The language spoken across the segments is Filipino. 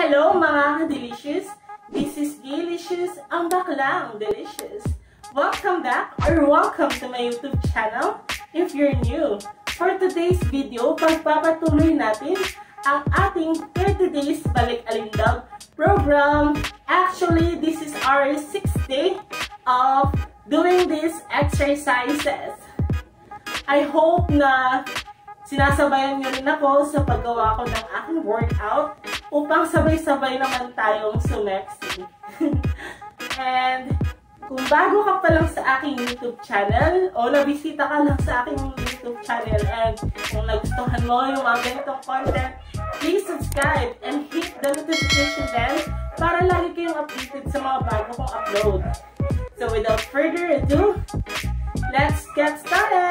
Hello mga delicious. This is Delicious, ang baklang delicious. Welcome back or welcome to my YouTube channel if you're new. For today's video, pagpapatuloy natin ang ating 30 days balik alindog program. Actually, this is our 6th day of doing these exercises. I hope na Sinasabayan niyo rin ako sa paggawa ko ng aking workout upang sabay-sabay naman tayong sumexy. and kung bago ka pa lang sa aking YouTube channel o nabisita ka lang sa aking YouTube channel and kung nagustuhan mo yung mga ganitong content, please subscribe and hit the notification bell para lagi kayong updated sa mga bago kong upload. So without further ado, let's get started!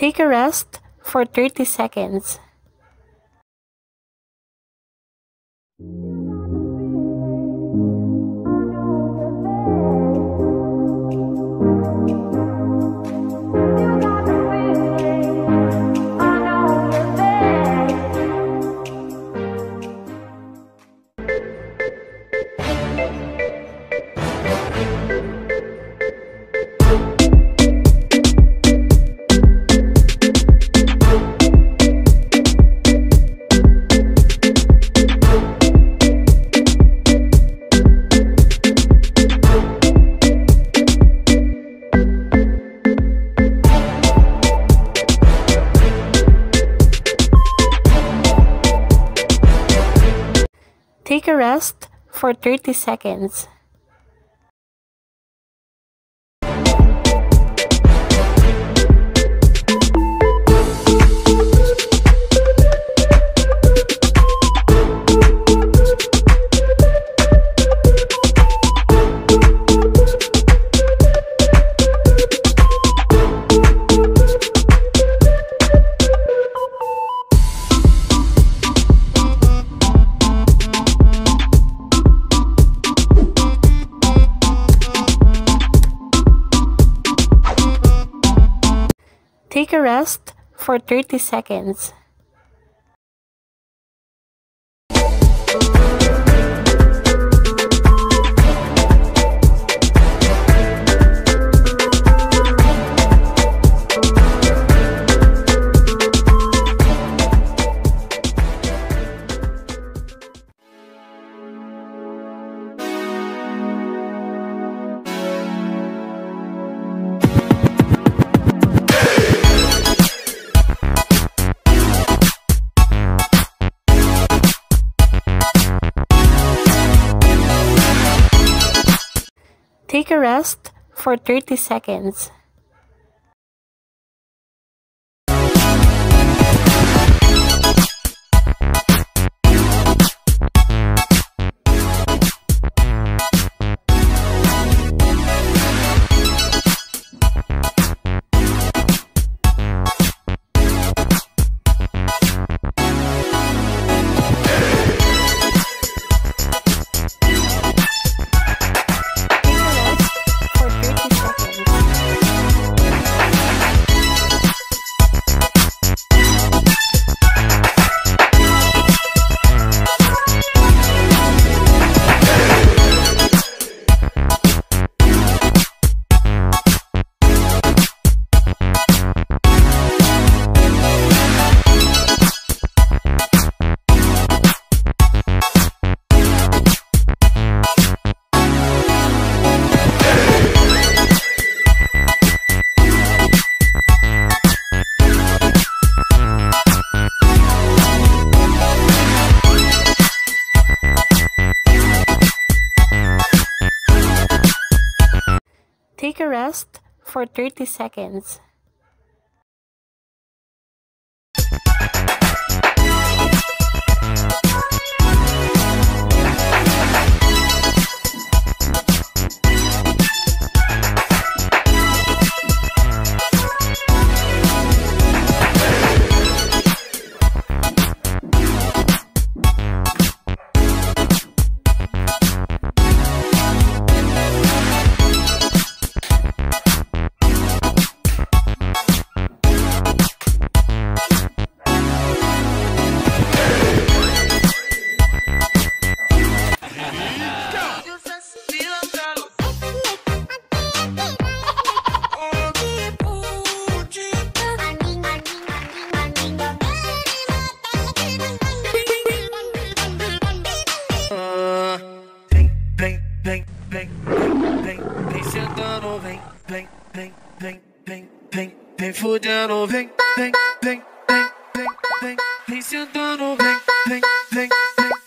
Take a rest for 30 seconds. For 30 seconds. Take a rest for 30 seconds. Rest for 30 seconds. Rest for 30 seconds. Vem, vem, vem, vem, fudendo, vem, vem, vem, vem, vem, vem, vem sentando, vem, vem, vem, vem.